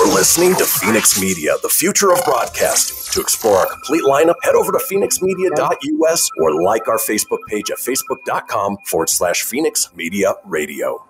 You're listening to Fenix Media, the future of broadcasting. To explore our complete lineup, head over to fenixmedia.us or like our Facebook page at facebook.com forward slash Fenix Media Radio.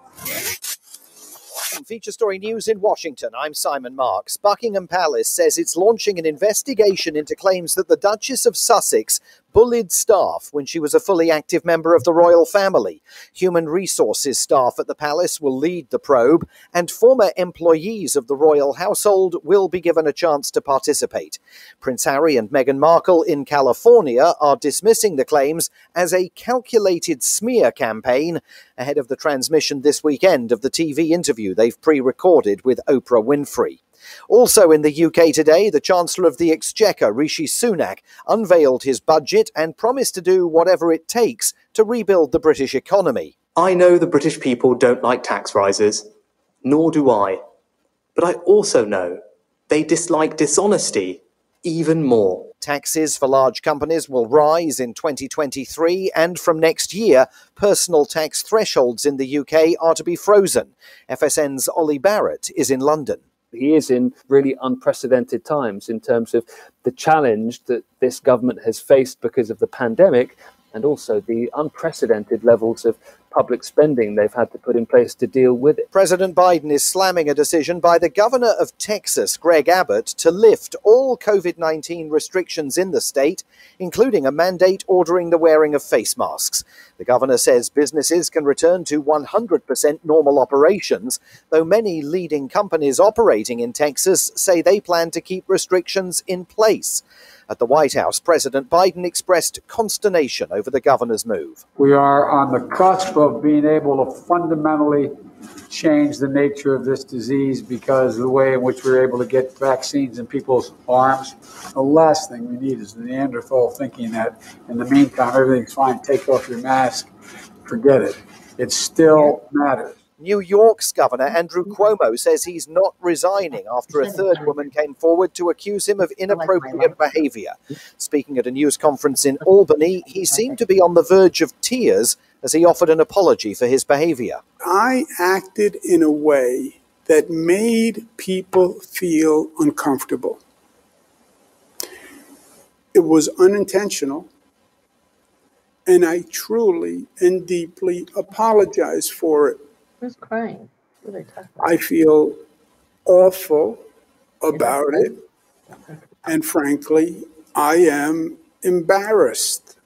Feature story news in Washington. I'm Simon Marks. Buckingham Palace says it's launching an investigation into claims that the Duchess of Sussex bullied staff when she was a fully active member of the royal family. Human resources staff at the palace will lead the probe, and former employees of the royal household will be given a chance to participate. Prince Harry and Meghan Markle in California are dismissing the claims as a calculated smear campaign ahead of the transmission this weekend of the TV interview they've pre recorded with Oprah Winfrey. Also in the UK today, the Chancellor of the Exchequer, Rishi Sunak, unveiled his budget and promised to do whatever it takes to rebuild the British economy. I know the British people don't like tax rises, nor do I. But I also know they dislike dishonesty even more. Taxes for large companies will rise in 2023, and from next year, personal tax thresholds in the UK are to be frozen. FSN's Ollie Barrett is in London he is in really unprecedented times in terms of the challenge that this government has faced because of the pandemic and also the unprecedented levels of public spending they've had to put in place to deal with it. President Biden is slamming a decision by the governor of Texas, Greg Abbott, to lift all COVID 19 restrictions in the state, including a mandate ordering the wearing of face masks. The governor says businesses can return to 100% normal operations, though many leading companies operating in Texas say they plan to keep restrictions in place. At the White House, President Biden expressed consternation over the governor's move. We are on the cusp of being able to fundamentally change the nature of this disease because of the way in which we're able to get vaccines in people's arms. The last thing we need is Neanderthal thinking that in the meantime everything's fine, take off your mask, forget it. It still matters. New York's Governor Andrew Cuomo says he's not resigning after a third woman came forward to accuse him of inappropriate behavior. Speaking at a news conference in Albany, he seemed to be on the verge of tears as he offered an apology for his behavior. I acted in a way that made people feel uncomfortable. It was unintentional, and I truly and deeply apologize for it. Who's crying? Who are they talking about? I feel awful about it. And frankly, I am embarrassed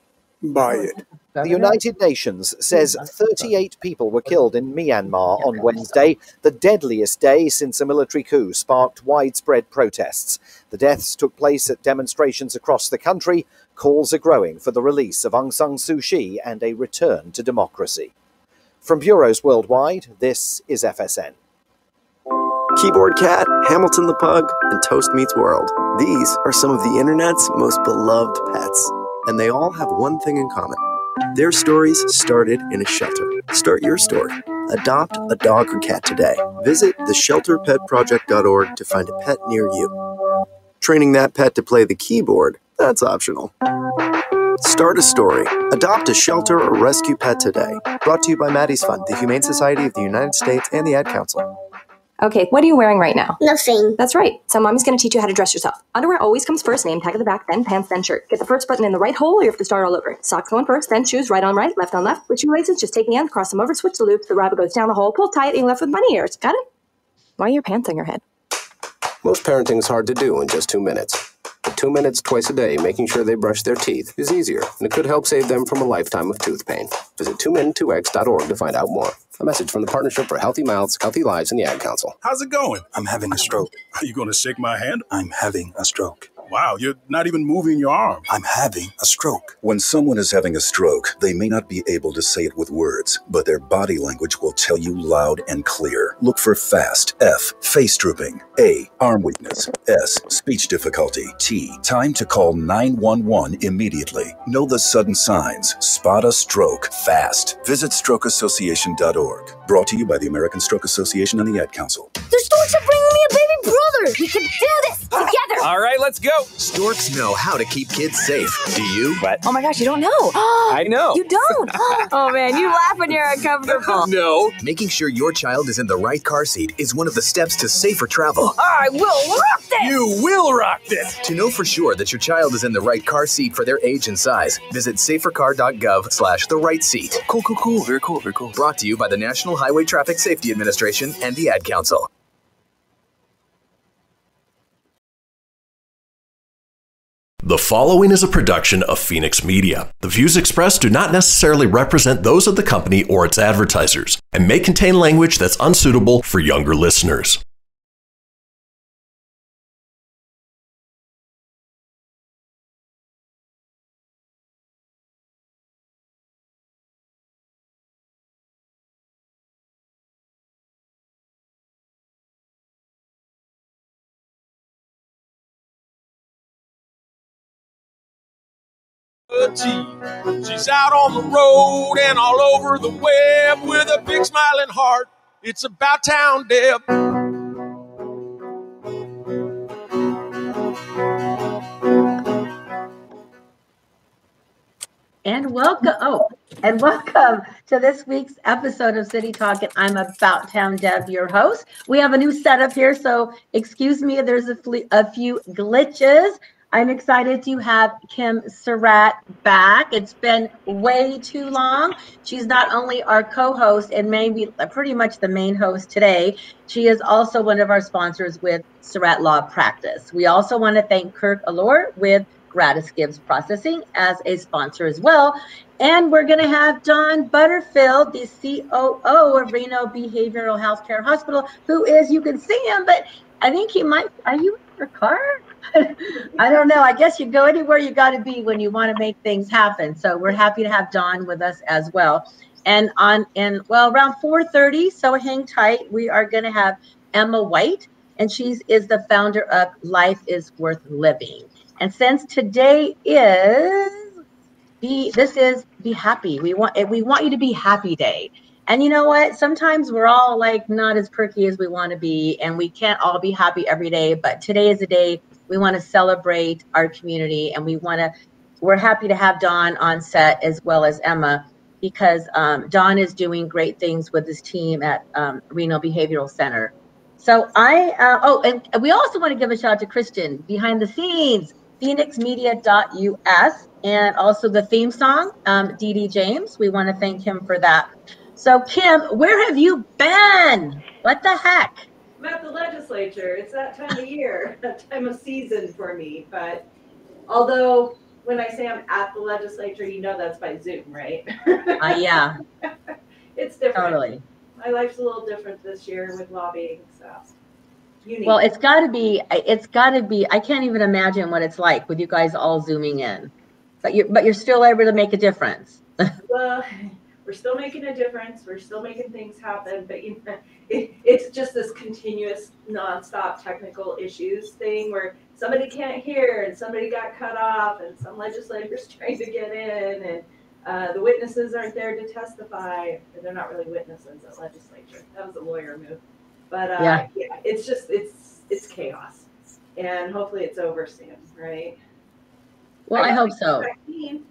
by oh, it. The United Nations says 38 people were killed in Myanmar on Wednesday, the deadliest day since a military coup sparked widespread protests. The deaths took place at demonstrations across the country. Calls are growing for the release of Aung San Suu Kyi and a return to democracy. From bureaus worldwide, this is FSN. Keyboard Cat, Hamilton the Pug, and Toast Meets World. These are some of the internet's most beloved pets, and they all have one thing in common. Their stories started in a shelter. Start your story. Adopt a dog or cat today. Visit theshelterpetproject.org to find a pet near you. Training that pet to play the keyboard, that's optional. Start a story. Adopt a shelter or rescue pet today. Brought to you by Maddie's Fund, the Humane Society of the United States, and the Ad Council. Okay, what are you wearing right now? Nothing. That's right. So mommy's gonna teach you how to dress yourself. Underwear always comes first, name tag at the back, then pants, then shirt. Get the first button in the right hole or you have to start all over. Socks going first, then shoes right on right, left on left. With shoelaces, just take the end, cross them over, switch the loops, the rabbit goes down the hole, pull tight, and you're left with bunny ears. Got it? Why are your pants on your head? Most parenting is hard to do in just two minutes. But two minutes twice a day making sure they brush their teeth is easier, and it could help save them from a lifetime of tooth pain. Visit 2min2x.org to find out more. A message from the Partnership for Healthy Mouths, Healthy Lives, and the Ad Council. How's it going? I'm having a stroke. Are you going to shake my hand? I'm having a stroke. Wow, you're not even moving your arm. I'm having a stroke. When someone is having a stroke, they may not be able to say it with words, but their body language will tell you loud and clear. Look for FAST, F, face drooping, A, arm weakness, S, speech difficulty, T, time to call 911 immediately. Know the sudden signs. Spot a stroke fast. Visit strokeassociation.org. Brought to you by the American Stroke Association and the Ad Council. The storks are bringing me a baby brother. We can do this together. All right, let's go. Storks know how to keep kids safe. Do you? What? Oh my gosh, you don't know. I know. You don't. oh man, you laugh when you're uncomfortable. No. Making sure your child is in the right car seat is one of the steps to safer travel. Oh, I will rock this. You will rock this. To know for sure that your child is in the right car seat for their age and size, visit safercar.gov slash the right seat. Cool, cool, cool. Very cool, very cool. Brought to you by the National Highway Traffic Safety Administration and the Ad Council. The following is a production of Fenix Media. The views expressed do not necessarily represent those of the company or its advertisers and may contain language that's unsuitable for younger listeners. She's out on the road and all over the web with a big smiling heart. It's about town, Deb. And welcome, oh, and welcome to this week's episode of City Talk. And I'm About Town Deb, your host. We have a new setup here, so excuse me there's a, a few glitches. I'm excited to have Kim Surratt back. It's been way too long. She's not only our co-host and maybe pretty much the main host today, she is also one of our sponsors with Surratt Law Practice. We also want to thank Kirk Allure with Gratis Gives Processing as a sponsor as well. And we're going to have Don Butterfield, the COO of Reno Behavioral Healthcare Hospital, who is, you can see him, but I think he might, are you in your car? I don't know. I guess you go anywhere you got to be when you want to make things happen. So we're happy to have Don with us as well. And on and well around 4:30, so hang tight. We are going to have Emma White, and she's is the founder of Life is Worth Living. And since today is be this is be happy. We want it, we want you to be happy day. And you know what? Sometimes we're all like not as perky as we want to be, and we can't all be happy every day. But today is a day we want to celebrate our community, and we want to. We're happy to have Don on set as well as Emma, because um, Don is doing great things with his team at um, Reno Behavioral Center. So I uh, oh, and we also want to give a shout out to Christian behind the scenes, fenixmedia.us, and also the theme song, um, DD James. We want to thank him for that. So Kim, where have you been? What the heck? I'm at the legislature. It's that time of year, that time of season for me. But although when I say I'm at the legislature, you know that's by Zoom, right? Uh, yeah, it's different. totally. My life's a little different this year with lobbying stuff. Unique. Well, it's got to be. It's got to be. I can't even imagine what it's like with you guys all zooming in, but you're but you're still able to make a difference. well, we're still making a difference. We're still making things happen, but you know, it, it's just this continuous, nonstop technical issues thing where somebody can't hear and somebody got cut off, and some legislators trying to get in, and uh, the witnesses aren't there to testify. They're not really witnesses at legislature. That was a lawyer move, but uh, Yeah. yeah, it's just it's it's chaos, and hopefully it's over soon, right? Well, I got hope so. vaccine,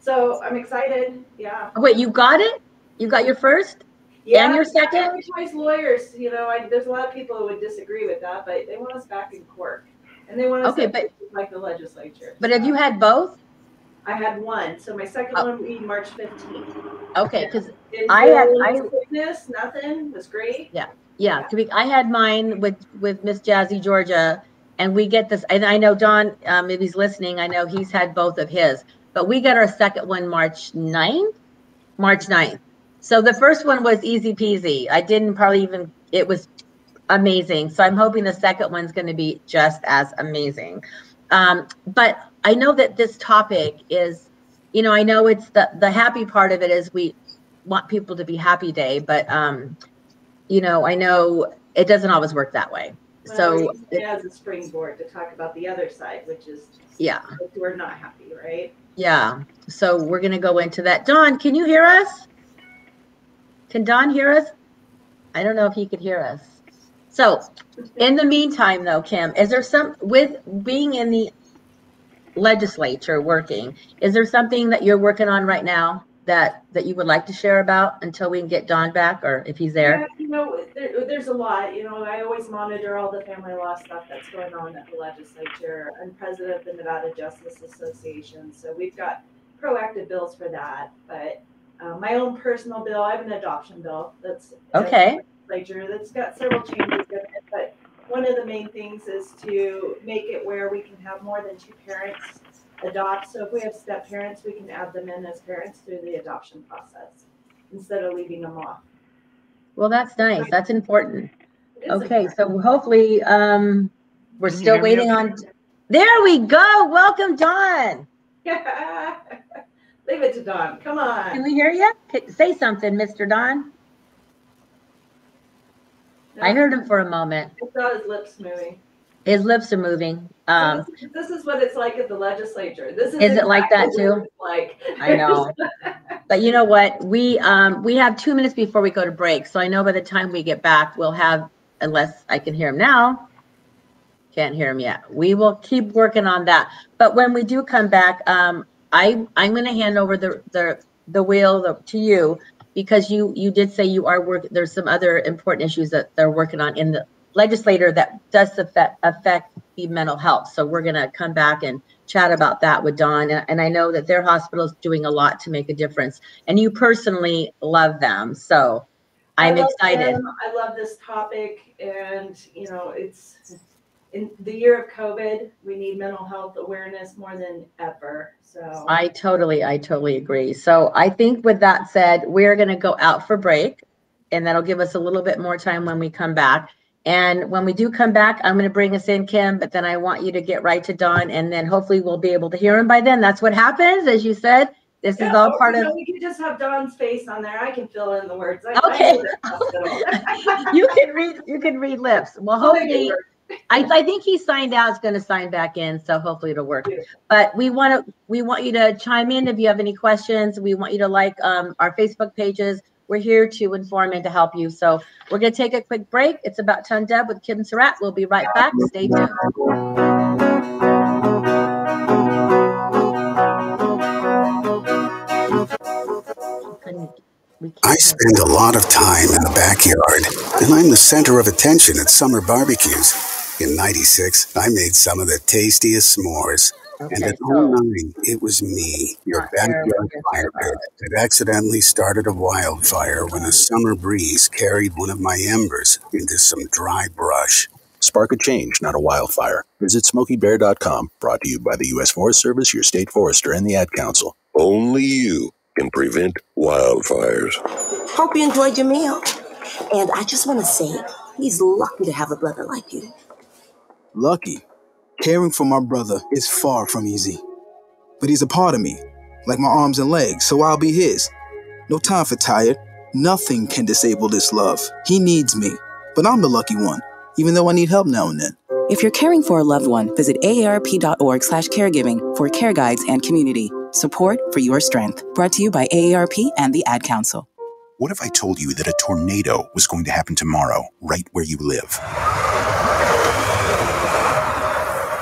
So I'm excited. Yeah. Wait, you got it? You got your first Yeah, and your second? Choice lawyers, you know, I, there's a lot of people who would disagree with that, but they want us back in court, and they want us Okay, but- like the legislature. But have you had both? I had one, so my second Oh. one will be March 15th. Okay, because I had I sickness, nothing. Was great. yeah yeah. I had mine with with Miss Jazzy Georgia, and we get this. And I know Don, um, if he's listening, I know he's had both of his. But we got our second one March 9th, March 9th. So the first one was easy peasy. I didn't probably even. It was amazing. So I'm hoping the second one's going to be just as amazing. Um, but I know that this topic is, you know, I know it's the the happy part of it is we want people to be happy day, but um, you know, I know it doesn't always work that way. Well, So it as a springboard to talk about the other side, which is yeah, we're not happy, right? yeah. So we're gonna go into that. Don, can you hear us? Can Don hear us? I don't know if he could hear us. So, in the meantime, though, Kim, is there some with being in the legislature working? Is there something that you're working on right now that that you would like to share about until we can get Don back, or if he's there? Yeah, you know, there, there's a lot. You know, I always monitor all the family law stuff that's going on at the legislature. I'm president of the Nevada Justice Association, so we've got proactive bills for that. But uh, my own personal bill, I have an adoption bill that's Okay. legislature that's got several changes in it. But one of the main things is to make it where we can have more than two parents adopt. So if we have step parents, we can add them in as parents through the adoption process instead of leaving them off. Well, that's nice. That's important. It is Okay, so hopefully, um, we're Can still waiting on. There we go. Welcome, Don. Leave it to Don. Come on. Can we hear you? Say something, Mr. Don. I heard him for a moment. I saw his lips moving. His lips are moving. Um, this, is, this is what it's like at the legislature. This is, Is it like that too? Like I know. But you know what? We um we have two minutes before we go to break, so I know by the time we get back, we'll have unless I can hear him now. Can't hear him yet. We will keep working on that. But when we do come back, um, I I'm going to hand over the the the wheel to you because you you did say you are work. There's some other important issues that they're working on in the legislator that does affect affect the mental health. So we're going to come back and chat about that with Don. And, and I know that their hospital is doing a lot to make a difference. And you personally love them, so I'm I excited. them. I love this topic, and you know, it's in the year of COVID. We need mental health awareness more than ever. So I totally, I totally agree. So I think with that said, we're going to go out for break and that'll give us a little bit more time when we come back. And when we do come back, I'm going to bring us in, Kim, but then I want you to get right to Don and then hopefully we'll be able to hear him by then. That's what happens, as you said. This is all part you of, know, we can just have Don's face on there. I can fill in the words. I, Okay. I know this hospital. you can read, you can read lips. Well, hopefully. I, I think he signed out, is going to sign back in, so hopefully it'll work. But we want to, we want you to chime in if you have any questions. We want you to like um, our Facebook pages. We're here to inform and to help you. So we're going to take a quick break. It's about Town Deb with Kim Surratt. We'll be right back. Stay tuned. I spend a lot of time in the backyard, and I'm the center of attention at summer barbecues. In 96, I made some of the tastiest s'mores. and at 09, it was me, your backyard fire pit, that accidentally started a wildfire when a summer breeze carried one of my embers into some dry brush. Spark a change, not a wildfire. Visit SmokeyBear.com, brought to you by the U.S. Forest Service, your state forester, and the Ad Council. Only you can prevent wildfires. Hope you enjoyed your meal. And I just want to say, he's lucky to have a brother like you. Lucky. Caring for my brother is far from easy. But he's a part of me, like my arms and legs, so I'll be his. No time for tired. Nothing can disable this love. He needs me, but I'm the lucky one, even though I need help now and then. If you're caring for a loved one, visit aarp.org slash caregiving for care guides and community. Support for your strength. Brought to you by AARP and the Ad Council. What if I told you that a tornado was going to happen tomorrow, right where you live?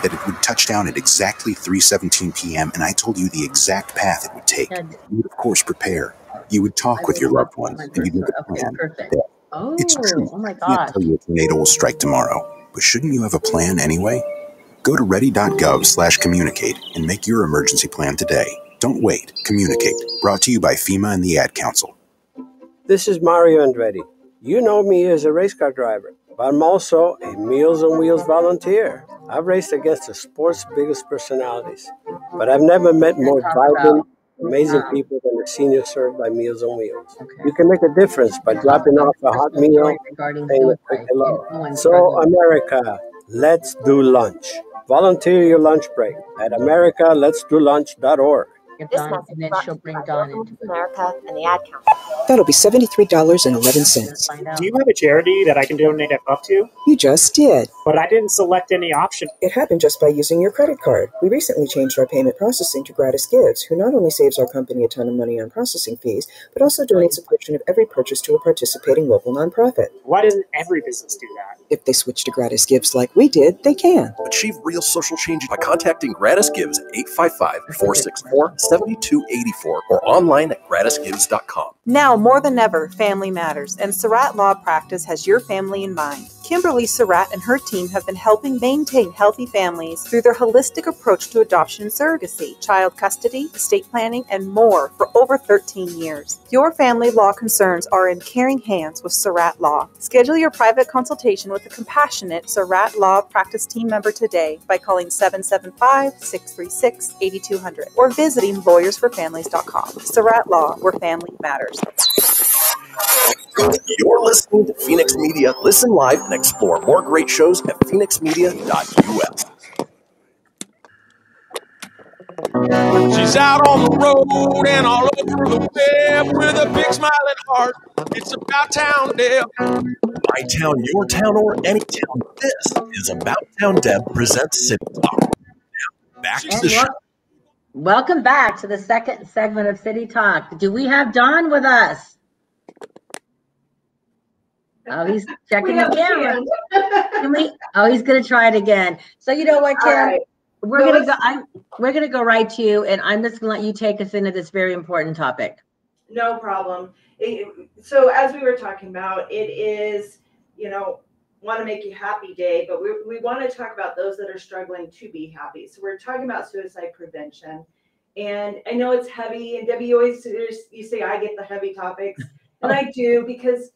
That it would touch down at exactly 3:17 p.m. and I told you the exact path it would take. You would of course prepare. You would talk with your loved ones and you'd make a plan. Yeah. Oh, It's true. oh my I can't gosh. tell you a tornado will strike tomorrow, but shouldn't you have a plan anyway? Go to ready.gov slash communicate and make your emergency plan today. Don't wait. Communicate. Brought to you by FEMA and the Ad Council. This is Mario Andretti. You know me as a race car driver, but I'm also a Meals on Wheels volunteer. I've raced against the sport's biggest personalities, but I've never met more vibrant, amazing people than the seniors served by Meals on Wheels. You can make a difference by dropping off a hot meal, paying a quick hello. So, America, let's do lunch. Volunteer your lunch break at americaletsdolunch.org. This message and then she'll bring Don into America and the Ad Council. That'll be $73.11. Do you have a charity that I can donate a buck to? You just did. But I didn't select any option. It happened just by using your credit card. We recently changed our payment processing to Gratis Gives, who not only saves our company a ton of money on processing fees, but also donates a portion of every purchase to a participating local nonprofit. Why doesn't every business do that? If they switch to Gratis Gives like we did, they can. Achieve real social change by contacting Gratis Gives at 855 464 7284 or online at gratisgives.com. Now more than ever, family matters, and Surratt Law Practice has your family in mind. Kimberly Surratt and her team have been helping maintain healthy families through their holistic approach to adoption and surrogacy, child custody, estate planning, and more for over 13 years. Your family law concerns are in caring hands with Surratt Law. Schedule your private consultation with a compassionate Surratt Law Practice team member today by calling 775 636 8200 or visiting lawyersforfamilies.com. Surratt Law, where family matters. You're listening to Fenix Media. Listen live and explore more great shows at fenixmedia.us. She's out on the road and all over the web with a big smiling heart. It's about town, Deb. My town, your town, or any town. This is About Town Deb presents City Talk. Now, back to the show. welcome back to the second segment of City Talk. Do we have Don with us? Oh, he's checking the camera. Can we? Oh, he's gonna try it again. So you know what, Kim? right. We're No, gonna go. I'm, we're gonna go right to you, and I'm just gonna let you take us into this very important topic. No problem. It- so as we were talking about, it is, you know, want to make you happy day, but we, we want to talk about those that are struggling to be happy. So we're talking about suicide prevention. And I know it's heavy, and Debbie, you always you say I get the heavy topics, and oh. I do because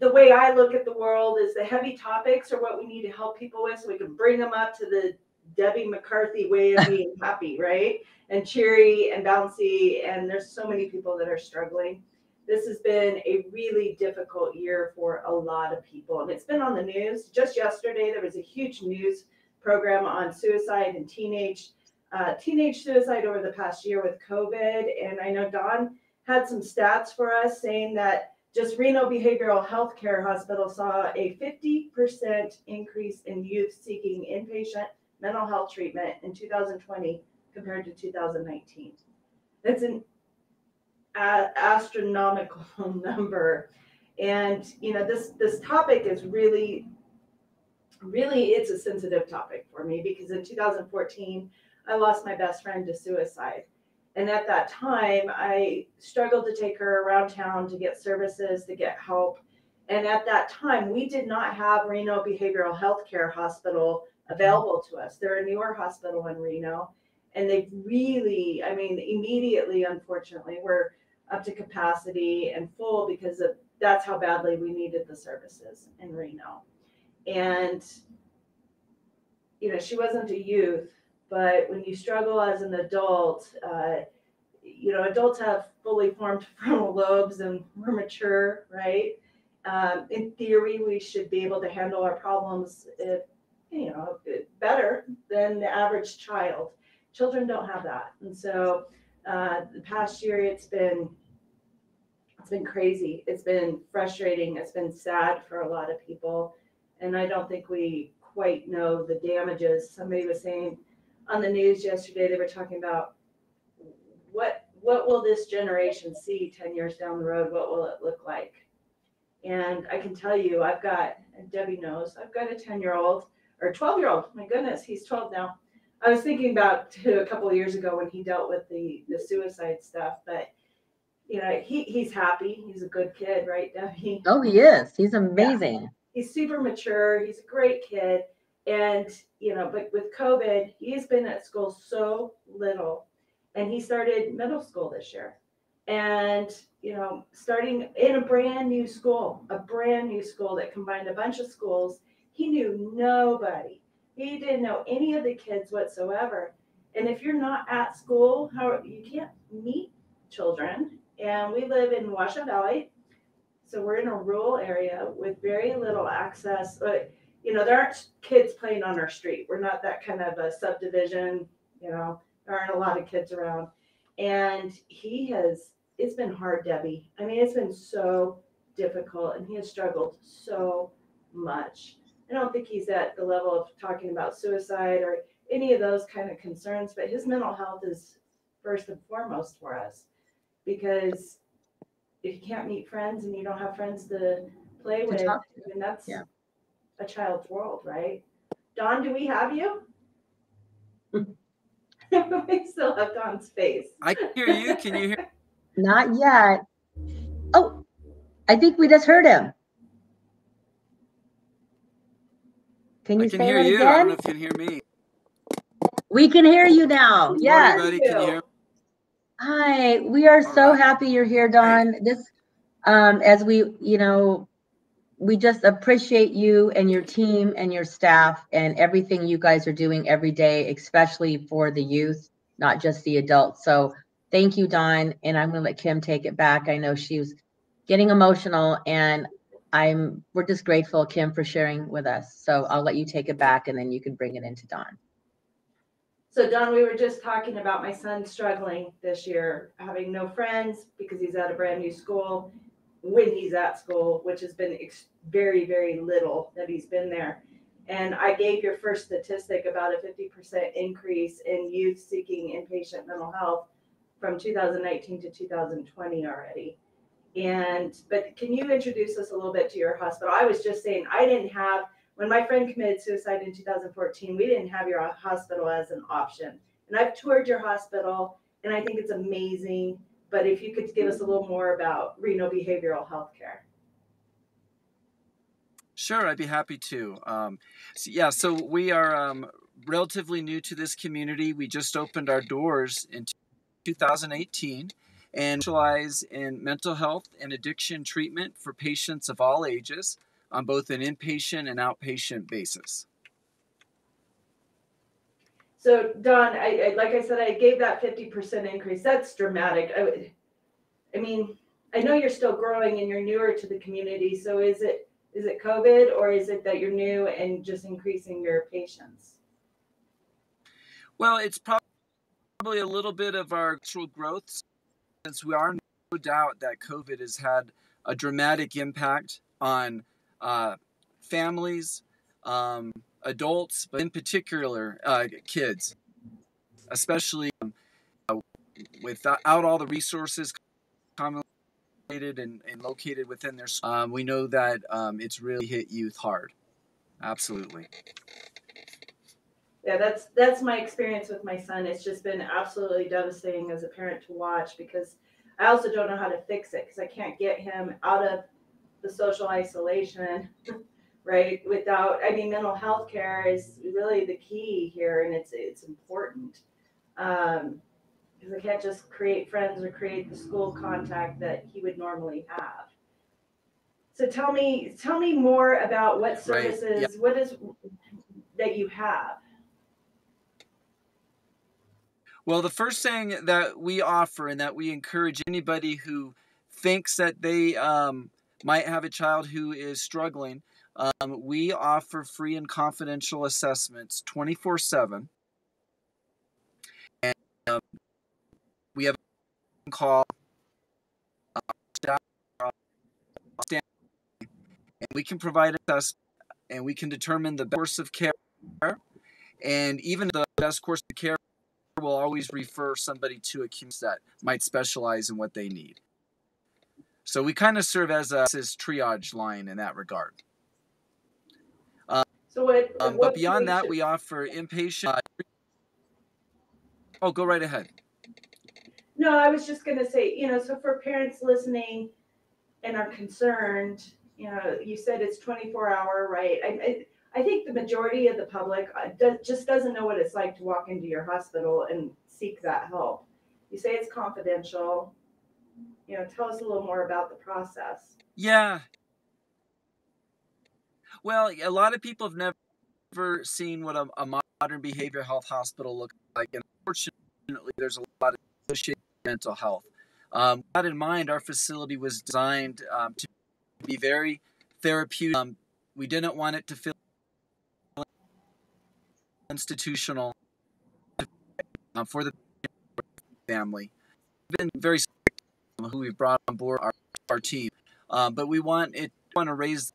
the way I look at the world is the heavy topics are what we need to help people with, so we can bring them up to the Debbie McCarthy way of being happy, right? And cheery and bouncy. And there's so many people that are struggling. This has been a really difficult year for a lot of people. And it's been on the news. Just yesterday, there was a huge news program on suicide and teenage uh, teenage suicide over the past year with COVID. And I know Don had some stats for us saying that just Reno Behavioral Health Care Hospital saw a 50% increase in youth seeking inpatient mental health treatment in 2020 compared to 2019. That's an astronomical number. And you know, this this topic is really really it's a sensitive topic for me because in 2014 I lost my best friend to suicide. And at that time, I struggled to take her around town to get services, to get help. And at that time, we did not have Reno Behavioral Health Care Hospital available to us. They're a newer hospital in Reno. And they really, I mean, immediately, unfortunately, we're up to capacity and full because of that's how badly we needed the services in Reno. And, you know, she wasn't a youth, but when you struggle as an adult, uh, you know, adults have fully formed frontal lobes and we're mature, right? Um, in theory, we should be able to handle our problems, if, you know, better than the average child. Children don't have that, and so uh, the past year it's been it's been crazy. It's been frustrating. It's been sad for a lot of people, and I don't think we quite know the damages. Somebody was saying on the news yesterday they were talking about what what will this generation see 10 years down the road what will it look like and i can tell you i've got and debbie knows i've got a 10 year old or 12 year old my goodness he's 12 now i was thinking about to a couple of years ago when he dealt with the the suicide stuff but you know he he's happy he's a good kid right debbie Oh, he is. He's amazing. he's super mature. He's a great kid. And, you know, but with COVID, he's been at school so little. And he started middle school this year. And, you know, starting in a brand new school, a brand new school that combined a bunch of schools, he knew nobody. He didn't know any of the kids whatsoever. And if you're not at school, how you can't meet children. And we live in Washoe Valley, so we're in a rural area with very little access. But you know, there aren't kids playing on our street. We're not that kind of a subdivision. You know, there aren't a lot of kids around. And he has. It's been hard, Debbie. I mean, it's been so difficult, and he has struggled so much. I don't think he's at the level of talking about suicide or any of those kind of concerns, but his mental health is first and foremost for us because if you can't meet friends and you don't have friends to play To with, I mean, that's Yeah. A child's world, right? Don, do we have you? we still have Don's face. I can hear you. Can you hear? Not yet. Oh, I think we just heard him. Can you I can say hear that you. I don't know if you can hear me. We can hear you now. Yes. buddy. Can you hear? Hi, we are so happy you're here, Don. This, um, as we, you know, we just appreciate you and your team and your staff and everything you guys are doing every day, especially for the youth, not just the adults. So thank you, Don. And I'm gonna let Kim take it back. I know she was getting emotional and I'm, we're just grateful, Kim, for sharing with us. So I'll let you take it back and then you can bring it into Don. So Don, we were just talking about my son struggling this year, having no friends because he's at a brand new school. When he's at school, which has been ex- very, very little that he's been there. And I gave your first statistic about a 50% increase in youth seeking inpatient mental health from 2019 to 2020 already. And, but can you introduce us a little bit to your hospital? I was just saying, I didn't have, when my friend committed suicide in 2014, we didn't have your hospital as an option. And I've toured your hospital and I think it's amazing. But if you could give us a little more about Reno Behavioral Health Care. Sure, I'd be happy to. Um, so yeah, so we are um, relatively new to this community. We just opened our doors in 2018 and specialize in mental health and addiction treatment for patients of all ages on both an inpatient and outpatient basis. So Don, I, I like I said, I gave that fifty percent increase. That's dramatic. I, I mean, I know you're still growing and you're newer to the community. So is it is it COVID or is it that you're new and just increasing your patients? Well, it's probably a little bit of our actual growth since we are no doubt that COVID has had a dramatic impact on uh, families, um, adults, but in particular, uh, kids, especially um, uh, without all the resources commonly and, and located within their. Um, we know that um, it's really hit youth hard. Absolutely. Yeah, that's that's my experience with my son. It's just been absolutely devastating as a parent to watch because I also don't know how to fix it because I can't get him out of the social isolation, right? Without, I mean, mental health care is really the key here, and it's it's important um, because I can't just create friends or create the school contact that he would normally have. So tell me, tell me more about what Right, services, yeah. what is that you have. Well, the first thing that we offer and that we encourage anybody who thinks that they um, might have a child who is struggling, um, we offer free and confidential assessments 24 7. And um, we have a call uh, and we can provide assessment and we can determine the best course of care and even the best course of care will always refer somebody to a community that might specialize in what they need. So we kind of serve as a triage line in that regard. Uh, So what? um, but beyond that, we offer inpatient. Uh, oh, go right ahead. No, I was just gonna say, you know, so for parents listening and are concerned, you know, you said it's twenty-four hour, right? I, I, I think the majority of the public uh, does, just doesn't know what it's like to walk into your hospital and seek that help. You say it's confidential. You know, tell us a little more about the process. Yeah. Well, a lot of people have never seen what a, a modern behavioral health hospital looks like, and unfortunately, there's a lot of associated mental health. Um, with that in mind, our facility was designed um, to be very therapeutic. Um, we didn't want it to feel institutional um, for the family. We've been very who we've brought on board our, our team, um, but we want it want to raise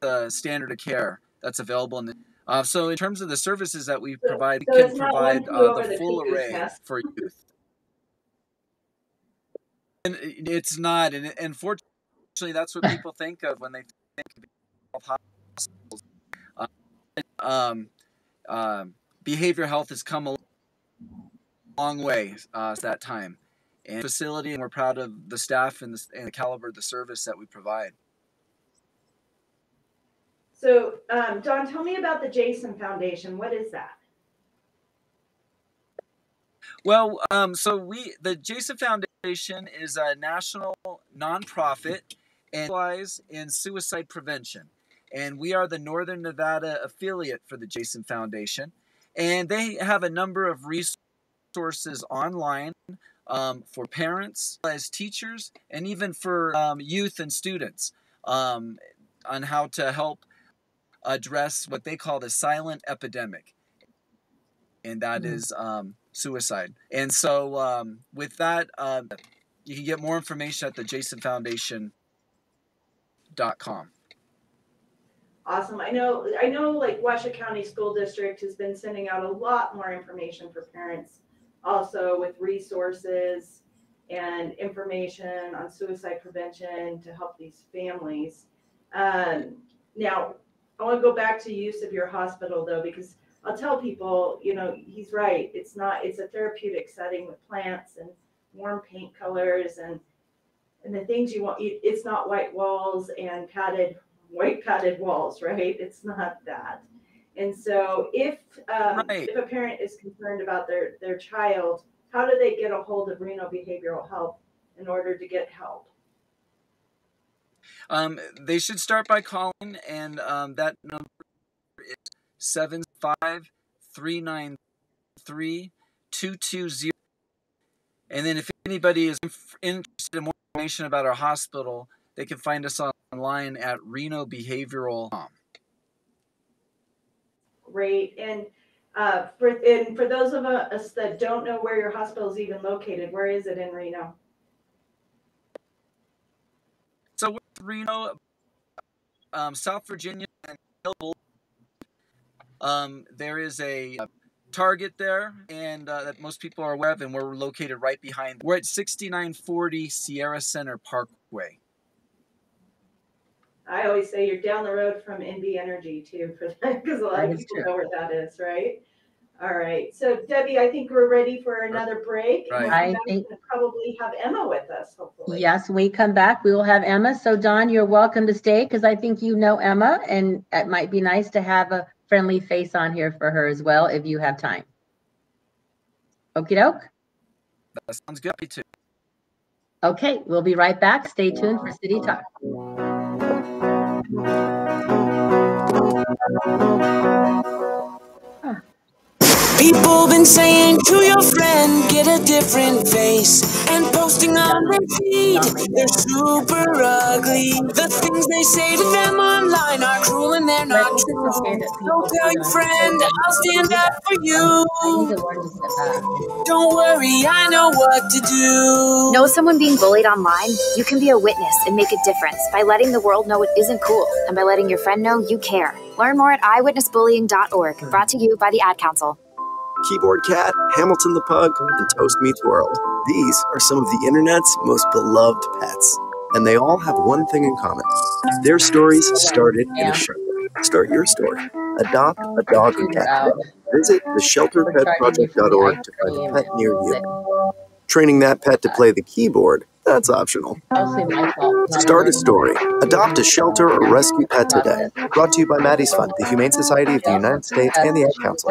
the standard of care that's available in the. Uh, so in terms of the services that we provide, so we can provide uh, the the full array nest. for youth. And it's not, and unfortunately, that's what people think of when they think of health hospitals. um, uh, behavior health has come a long way uh, that time and facility and we're proud of the staff and the, and the caliber of the service that we provide So, um, Don, tell me about the Jason Foundation. What is that? well um, so we the jason foundation is a national nonprofit and specialize in suicide prevention and we are the northern nevada affiliate for the jason foundation and they have a number of resources online um, for parents as teachers and even for um, youth and students um, on how to help address what they call the silent epidemic and that Mm. is um, suicide and so um, with that um, you can get more information at the jason jasonfoundation.com Awesome. I know, I know like Washoe County School District has been sending out a lot more information for parents, also with resources and information on suicide prevention to help these families. Um, now, I want to go back to use of your hospital though, because I'll tell people, you know, he's right. It's not, it's a therapeutic setting with plants and warm paint colors and and the things you want, it's not white walls and padded, white padded walls, right? It's not that. And so if, um, Right. if a parent is concerned about their, their child, how do they get a hold of Reno Behavioral Health in order to get help? Um, they should start by calling, and um, that number is 75 393 220. And then, if anybody is interested in more information about our hospital, they can find us online at renobehavioral.com. Great. And uh, for, and for those of us that don't know where your hospital is even located, where is it in Reno? So, with Reno, um, South Virginia, and Hill um, there is a uh, Target there, and uh, that most people are aware of, and we're located right behind. We're at 6940 Sierra Center Parkway. I always say you're down the road from NV Energy too, because a lot of people know where that is, right? All right, so Debbie, I think we're ready for another break. and Right. we'll I think- Probably have Emma with us, hopefully. Yes, when we come back, we will have Emma. So Don, you're welcome to stay because I think you know Emma and it might be nice to have a friendly face on here for her as well if you have time. Okie doke. That sounds good. Me too. Okay, we'll be right back. Stay tuned for City Talk. People been saying to your friend, get a different face. And posting on their feed, they're super ugly. The things they say to them online are cruel and they're not true. Don't tell your friend, I'll stand up for you. Uh, Don't worry, I know what to do. Know someone being bullied online? You can be a witness and make a difference by letting the world know it isn't cool and by letting your friend know you care. Learn more at iwitnessbullying.org. Brought to you by the Ad Council. Keyboard Cat, Hamilton the Pug, and Toast Meets World. These are some of the internet's most beloved pets, and they all have one thing in common. Their stories started in a shelter. Start your story. Adopt a dog or cat. Visit theshelterpetproject.org to find a pet near you. Training that pet to play the keyboard, that's optional. Start a story. Adopt a shelter or rescue pet today. Brought to you by Maddie's Fund, the Humane Society of the United States, and the Ad Council.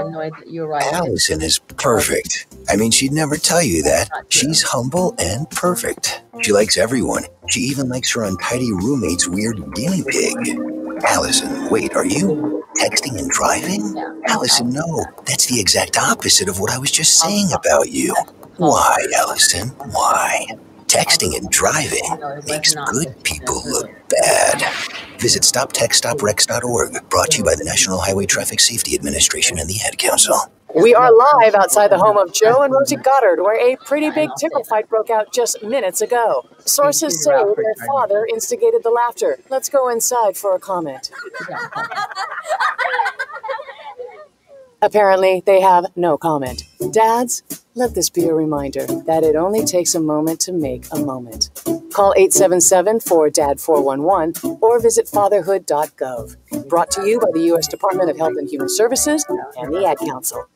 Allison is perfect. I mean, she'd never tell you that. She's humble and perfect. She likes everyone. She even likes her untidy roommate's weird guinea pig. Allison, wait, are you texting and driving? Allison, no. That's the exact opposite of what I was just saying about you. Why, Allison? Why? Texting and driving makes good people look bad. Visit StopTextsStopWrecks.org, brought to you by the National Highway Traffic Safety Administration and the Ad Council. We are live outside the home of Joe and Rosie Goddard, where a pretty big tickle fight broke out just minutes ago. Sources say their father instigated the laughter. Let's go inside for a comment. Apparently, they have no comment. Dads, let this be a reminder that it only takes a moment to make a moment. Call 877 4DAD 411 or visit fatherhood.gov. Brought to you by the U.S. Department of Health and Human Services and the Ad Council.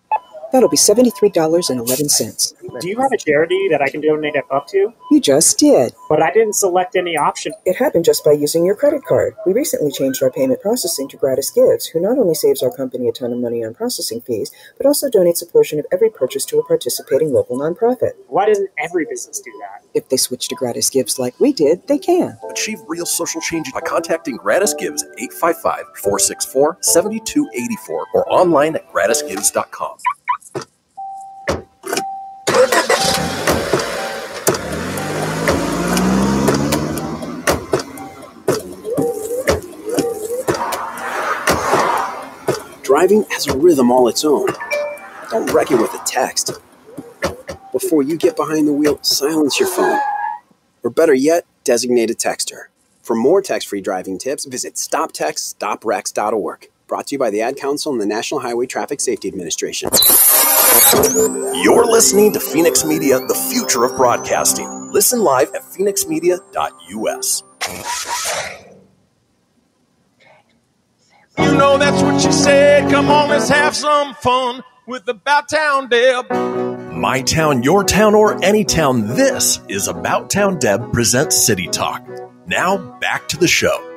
That'll be $73.11. Do you have a charity that I can donate it up to? You just did. But I didn't select any option. It happened just by using your credit card. We recently changed our payment processing to Gratis Gives, who not only saves our company a ton of money on processing fees, but also donates a portion of every purchase to a participating local nonprofit. Why doesn't every business do that? If they switch to Gratis Gives like we did, they can. Achieve real social change by contacting Gratis Gives at 855 464 7284 or online at gratisgives.com. Driving has a rhythm all its own. Don't wreck it with a text. Before you get behind the wheel, silence your phone. Or better yet, designate a texter. For more text free driving tips, visit stoptextsstopwrecks.org. Brought to you by the Ad Council and the National Highway Traffic Safety Administration. You're listening to Fenix Media, the future of broadcasting. Listen live at fenixmedia.us. You know that's what she said. Come on, let's have some fun with About Town Deb. My town, your town, or any town, this is About Town Deb presents City Talk. Now, back to the show.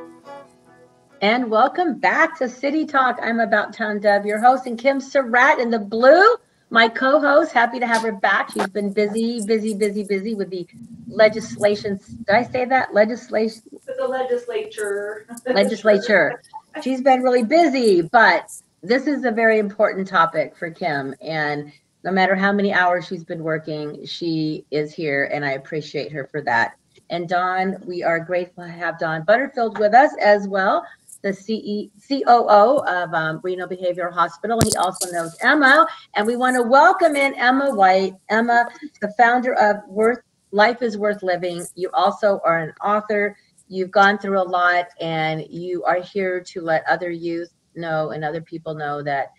And welcome back to City Talk. I'm About Town Deb, your host, and Kim Surratt in the blue, my co host. Happy to have her back. She's been busy, busy, busy, busy with the legislation. Did I say that? Legislation. With the legislature. legislature. She's been really busy, but this is a very important topic for Kim. And no matter how many hours she's been working, she is here, and I appreciate her for that. And Don, we are grateful to have Don Butterfield with us as well, the CE, COO of um, Reno Behavioral Hospital. He also knows Emma, and we want to welcome in Emma White. Emma, the founder of Worth Life is Worth Living. You also are an author you've gone through a lot and you are here to let other youth know and other people know that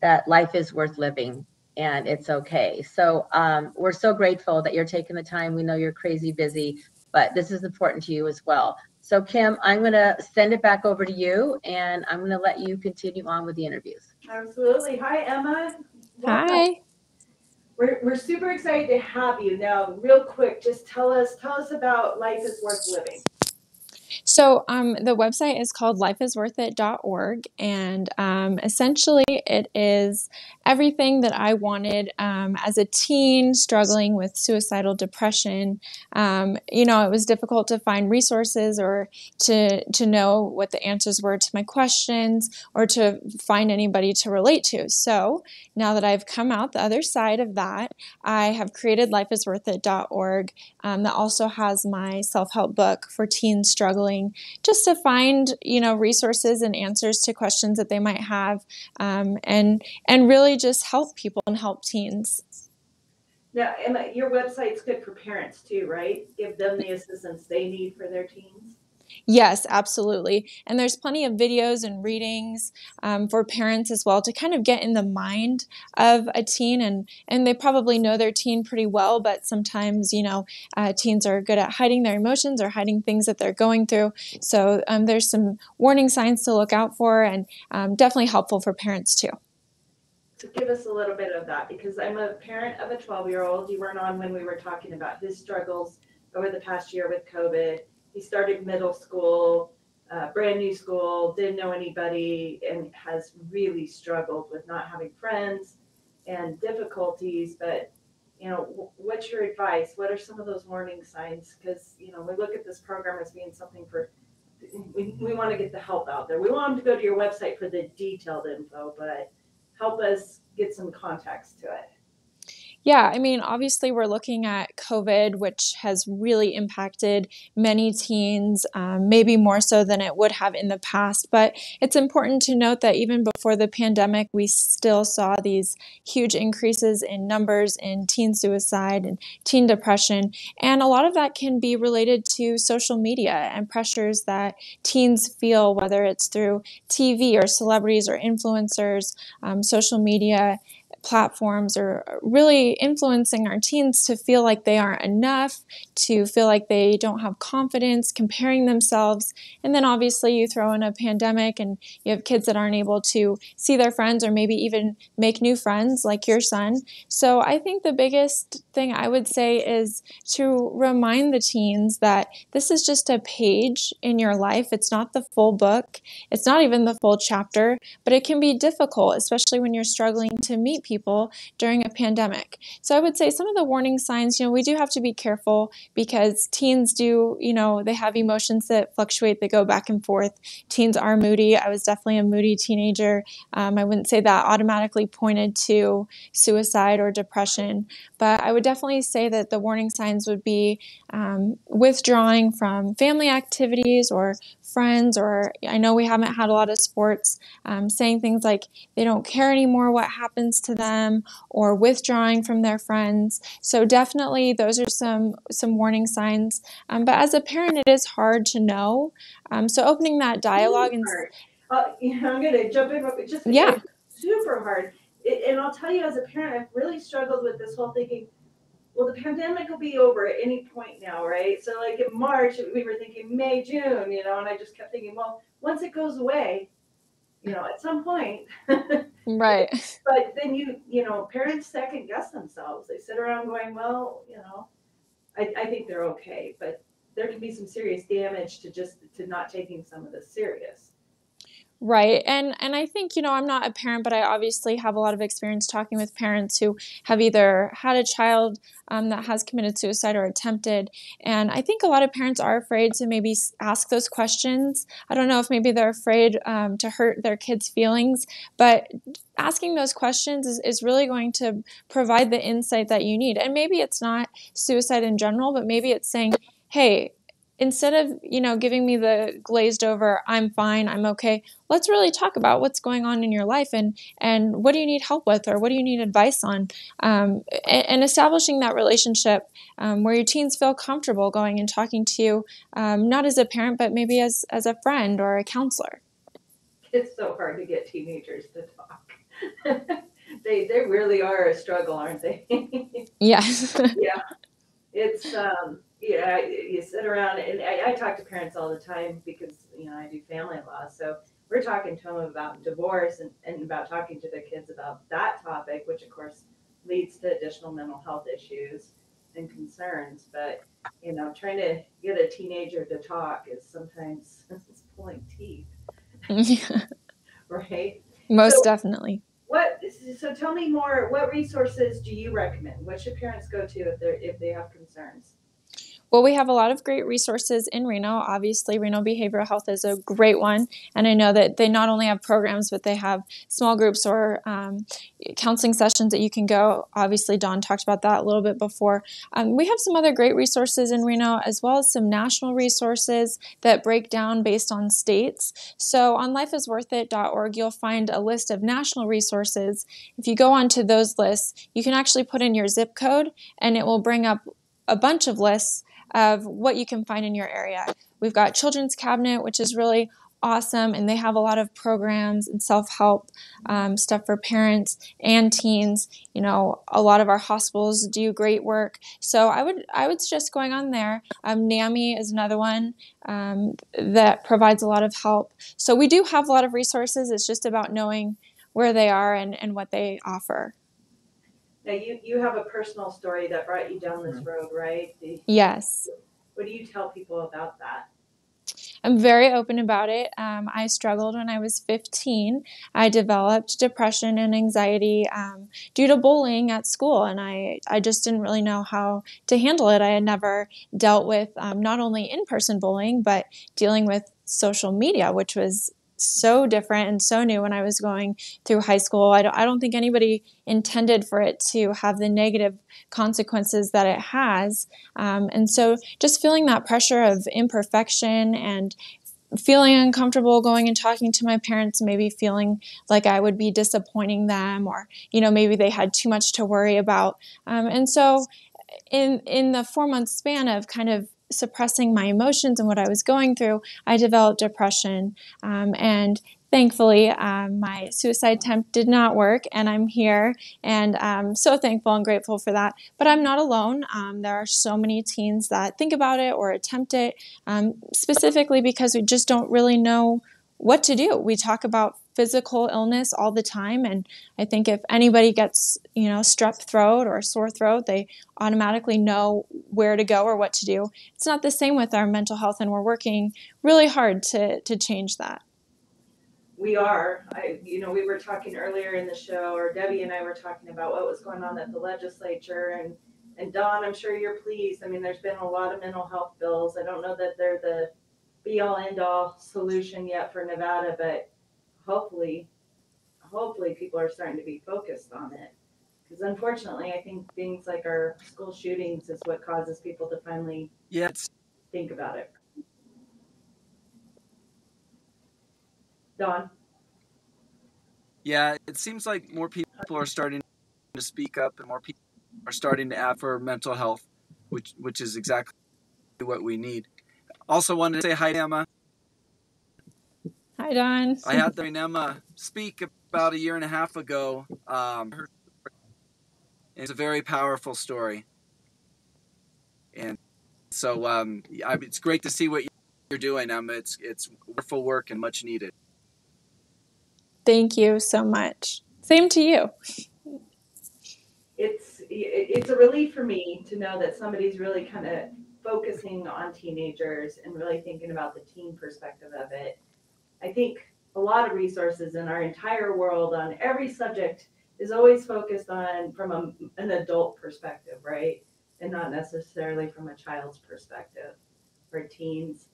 that life is worth living and it's okay so um, we're so grateful that you're taking the time we know you're crazy busy but this is important to you as well so kim i'm going to send it back over to you and i'm going to let you continue on with the interviews Absolutely. Hi, Emma. Welcome. Hi. We're, we're super excited to have you. Now, real quick, just tell us tell us about Life is Worth Living. So um, the website is called lifeisworthit.org, and um, essentially it is everything that I wanted um, as a teen struggling with suicidal depression. Um, you know, it was difficult to find resources or to to know what the answers were to my questions or to find anybody to relate to. So now that I've come out the other side of that, I have created lifeisworthit.org um, that also has my self help book for teens struggling, just to find you know resources and answers to questions that they might have, um, and and really just help people and help teens. Now, Emma, your website's good for parents too, right? Give them the assistance they need for their teens. Yes, absolutely. And there's plenty of videos and readings um, for parents as well to kind of get in the mind of a teen, and and they probably know their teen pretty well, but sometimes you know uh, teens are good at hiding their emotions or hiding things that they're going through. So um, there's some warning signs to look out for, and um, definitely helpful for parents too. So give us a little bit of that because I'm a parent of a 12 year old. You weren't on when we were talking about his struggles over the past year with COVID he started middle school, uh, brand new school, didn't know anybody, and has really struggled with not having friends and difficulties. But you know, w- what's your advice? What are some of those warning signs? Because you know, we look at this program as being something for we, we want to get the help out there. We want them to go to your website for the detailed info, but help us get some context to it. Yeah, I mean, obviously, we're looking at COVID, which has really impacted many teens, um, maybe more so than it would have in the past. But it's important to note that even before the pandemic, we still saw these huge increases in numbers in teen suicide and teen depression. And a lot of that can be related to social media and pressures that teens feel, whether it's through TV or celebrities or influencers, um, social media platforms are really influencing our teens to feel like they aren't enough, to feel like they don't have confidence, comparing themselves. And then obviously, you throw in a pandemic and you have kids that aren't able to see their friends or maybe even make new friends, like your son. So, I think the biggest thing I would say is to remind the teens that this is just a page in your life. It's not the full book, it's not even the full chapter, but it can be difficult, especially when you're struggling to meet people people during a pandemic. So I would say some of the warning signs, you know, we do have to be careful because teens do, you know, they have emotions that fluctuate, they go back and forth. Teens are moody. I was definitely a moody teenager. Um, I wouldn't say that automatically pointed to suicide or depression, but I would definitely say that the warning signs would be um, withdrawing from family activities or friends, or I know we haven't had a lot of sports, um, saying things like they don't care anymore what happens to them, or withdrawing from their friends. So definitely, those are some some warning signs. Um, but as a parent, it is hard to know. Um, so opening that dialogue and uh, you know, I'm gonna jump in. Just Yeah. super hard. It, and I'll tell you, as a parent, I've really struggled with this whole thinking. Well, the pandemic will be over at any point now, right? So, like in March, we were thinking May, June, you know, and I just kept thinking, well, once it goes away, you know, at some point. right. But then you, you know, parents second guess themselves. They sit around going, well, you know, I, I think they're okay, but there can be some serious damage to just to not taking some of this serious. Right. And and I think, you know, I'm not a parent, but I obviously have a lot of experience talking with parents who have either had a child um, that has committed suicide or attempted. And I think a lot of parents are afraid to maybe ask those questions. I don't know if maybe they're afraid um, to hurt their kids' feelings, but asking those questions is, is really going to provide the insight that you need. And maybe it's not suicide in general, but maybe it's saying, hey, instead of you know giving me the glazed over i'm fine i'm okay let's really talk about what's going on in your life and and what do you need help with or what do you need advice on um, and, and establishing that relationship um, where your teens feel comfortable going and talking to you um, not as a parent but maybe as as a friend or a counselor It's so hard to get teenagers to talk. they they really are a struggle, aren't they? yes yeah. It's um yeah, you sit around and I, I talk to parents all the time because you know I do family law. So we're talking to them about divorce and, and about talking to their kids about that topic, which of course leads to additional mental health issues and concerns. But you know, trying to get a teenager to talk is sometimes it's pulling teeth, right? most So- definitely What so tell me more, what resources do you recommend? What should parents go to if they're if they have concerns? Well, we have a lot of great resources in Reno. Obviously, Reno Behavioral Health is a great one. And I know that they not only have programs, but they have small groups or um, counseling sessions that you can go. Obviously, Don talked about that a little bit before. Um, we have some other great resources in Reno, as well as some national resources that break down based on states. So on lifeisworthit.org, you'll find a list of national resources. If you go onto those lists, you can actually put in your zip code and it will bring up a bunch of lists of what you can find in your area. We've got Children's Cabinet, which is really awesome, and they have a lot of programs and self help um, stuff for parents and teens. You know, a lot of our hospitals do great work. So I would I would suggest going on there. Um, NAMI is another one um, that provides a lot of help. So we do have a lot of resources. It's just about knowing where they are and, and what they offer. Now you you have a personal story that brought you down this road, right? The- Yes. What do you tell people about that? I'm very open about it. Um, I struggled when I was 15. I developed depression and anxiety um, due to bullying at school, and I, I just didn't really know how to handle it. I had never dealt with um, not only in person bullying, but dealing with social media, which was so different and so new when I was going through high school. I don't, I don't think anybody intended for it to have the negative consequences that it has. Um, and so just feeling that pressure of imperfection and feeling uncomfortable going and talking to my parents, maybe feeling like I would be disappointing them or, you know, maybe they had too much to worry about. Um, and so in, in the four month span of kind of suppressing my emotions and what I was going through, I developed depression. Um, and thankfully, um, my suicide attempt did not work, and I'm here, and I'm so thankful and grateful for that. But I'm not alone. Um, there are so many teens that think about it or attempt it, um, specifically because we just don't really know what to do. We talk about physical illness all the time and I think if anybody gets, you know, strep throat or sore throat, they automatically know where to go or what to do. It's not the same with our mental health and we're working really hard to to change that. We are. I, you know, we were talking earlier in the show, or Debbie and I were talking about what was going on at the legislature, and and Don, I'm sure you're pleased. I mean, there's been a lot of mental health bills. I don't know that they're the be all end all solution yet for Nevada, but hopefully, hopefully people are starting to be focused on it. Because unfortunately, I think things like our school shootings is what causes people to finally Yeah, think about it. Don, Yeah, it seems like more people are starting to speak up and more people are starting to add for mental health, which which is exactly what we need. Also wanted to say hi Emma. Hi, Don. I had the Emma speak about a year and a half ago. Um, it's a very powerful story, and so um, I, it's great to see what you're doing, Emma. It's it's wonderful work and much needed. Thank you so much. Same to you. it's it's a relief for me to know that somebody's really kind of focusing on teenagers and really thinking about the teen perspective of it. I think a lot of resources in our entire world on every subject is always focused on from a, an adult perspective, right? And not necessarily from a child's perspective or teens.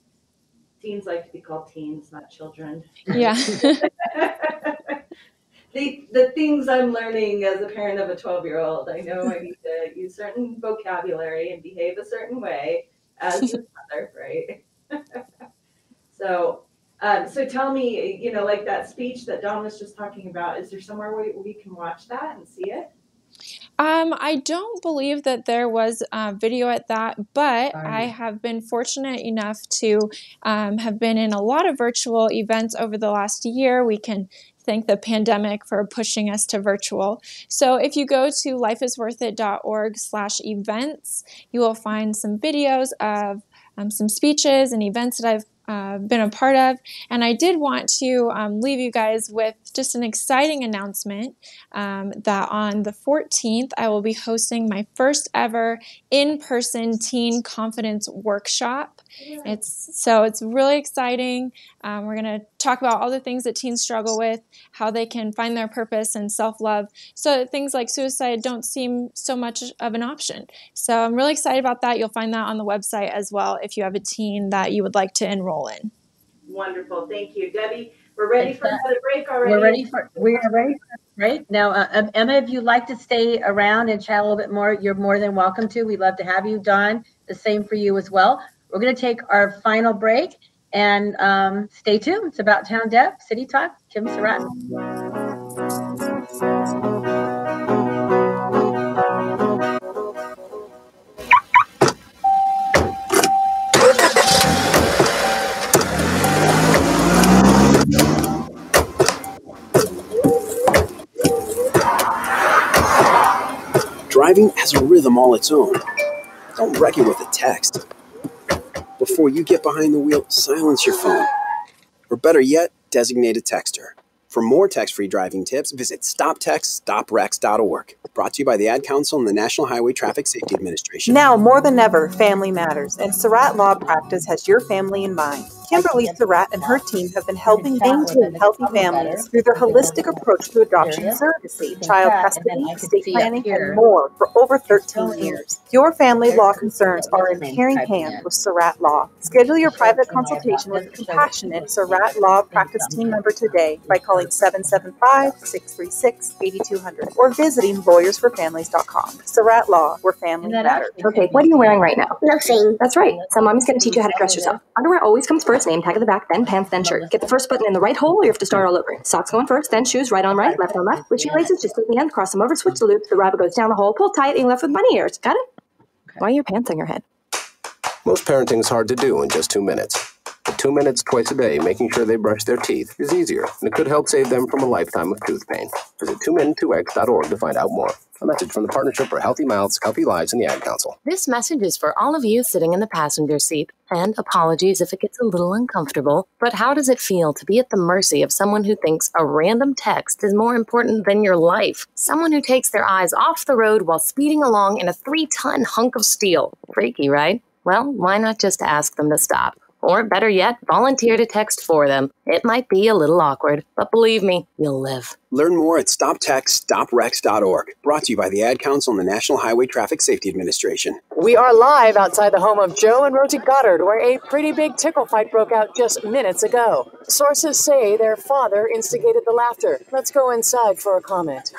Teens like to be called teens, not children. Yeah. the the things I'm learning as a parent of a 12 year old. I know I need to use certain vocabulary and behave a certain way as a mother, right? so, um, so tell me, you know, like that speech that Don was just talking about. Is there somewhere we we can watch that and see it? Um, I don't believe that there was a video at that, but I have been fortunate enough to um, have been in a lot of virtual events over the last year. We can thank the pandemic for pushing us to virtual. So if you go to lifeisworthit.org slash events, you will find some videos of um, some speeches and events that I've uh, been a part of. And I did want to um, leave you guys with just an exciting announcement um, that on the 14th, I will be hosting my first ever in person teen confidence workshop. It's so it's really exciting. Um, we're going to talk about all the things that teens struggle with, how they can find their purpose and self love, so that things like suicide don't seem so much of an option. So I'm really excited about that. You'll find that on the website as well if you have a teen that you would like to enroll in. Wonderful, thank you, Debbie. We're ready for another break already. We're ready for, we are ready, for- right? Now, uh, um, Emma, if you'd like to stay around and chat a little bit more, you're more than welcome to. We'd love to have you. Don, the same for you as well. We're going to take our final break and um, stay tuned. It's About Town Deb, City Talk, Kim Surratt. Driving has a rhythm all its own. Don't wreck it with a text. Before you get behind the wheel, silence your phone. Or better yet, designate a texter. For more text free driving tips, visit stoptextsstopwrecks.org. Brought to you by the Ad Council and the National Highway Traffic Safety Administration. Now more than ever, family matters, and Surratt Law Practice has your family in mind. Kimberly Surratt and her team have been helping maintain healthy families through their holistic approach to adoption surrogacy, child custody, estate planning, and more for over 13 years. Your family law concerns are in caring hands with Surratt Law. Schedule your private consultation with a compassionate Surratt Law Practice team member today by calling 775-636-8200 or visiting lawyersforfamilies.com. Surratt Law, where family matters. Okay, what are you wearing right now? Nothing. That's right. So mommy's gonna teach you how to dress yourself. Underwear always comes first, name tag at the back, then pants, then shirt. Get the first button in the right hole, or you have to start all over. Socks going first, then shoes, right on right, left on left. With shoelaces, just take the end, cross them over, switch the loops, the rabbit goes down the hole, pull tight, and you're left with bunny ears. Got it? Why are your pants on your head? Most parenting is hard to do in just two minutes. Two minutes twice a day making sure they brush their teeth is easier, and it could help save them from a lifetime of tooth pain. Visit 2min2x.org to find out more. A message from the Partnership for Healthy Mouths, Healthy Lives, and the Ad Council. This message is for all of you sitting in the passenger seat. And apologies if it gets a little uncomfortable, but how does it feel to be at the mercy of someone who thinks a random text is more important than your life? Someone who takes their eyes off the road while speeding along in a three ton hunk of steel. Freaky, right? Well, why not just ask them to stop? Or better yet, volunteer to text for them. It might be a little awkward, but believe me, you'll live. Learn more at stoptextsstopwrecks.org. Brought to you by the Ad Council and the National Highway Traffic Safety Administration. We are live outside the home of Joe and Rosie Goddard, where a pretty big tickle fight broke out just minutes ago. Sources say their father instigated the laughter. Let's go inside for a comment.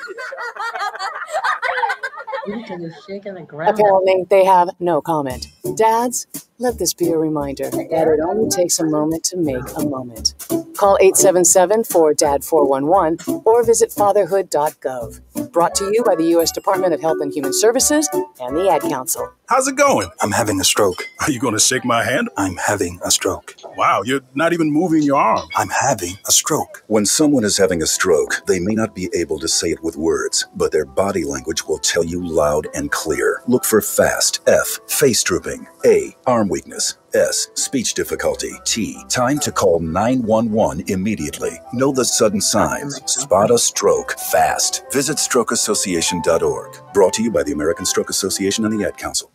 Apparently, they have no comment. Dads, let this be a reminder that it only takes a moment to make a moment. Call 877 4 DAD 411 or visit fatherhood.gov. Brought to you by the U.S. Department of Health and Human Services and the Ad Council. How's it going? I'm having a stroke. Are you going to shake my hand? I'm having a stroke. Wow, you're not even moving your arm. I'm having a stroke. When someone is having a stroke, they may not be able to say it with words, but their body language will tell you loud and clear. Look for FAST, F, face drooping, A, arm weakness, S, speech difficulty, T, time to call 911 immediately. Know the sudden signs. Spot a stroke fast. Visit strokeassociation.org. Brought to you by the American Stroke Association and the Ad Council.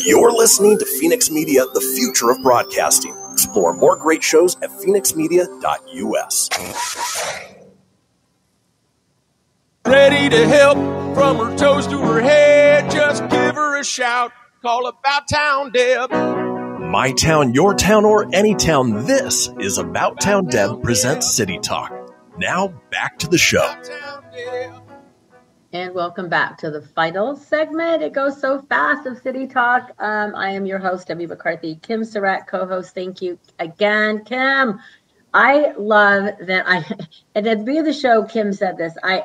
You're listening to Fenix Media, the future of broadcasting. Explore more great shows at fenixmedia.us. Ready to help from her toes to her head. Just give her a shout. Call about town Deb. My town, your town, or any town, this is About Town Deb presents City Talk. Now back to the show. And welcome back to the final segment. It goes so fast of City Talk. Um, I am your host, Debbie McCarthy. Kim Surratt, co-host. Thank you again, Kim. I love that I at the beginning of the show, Kim said this. I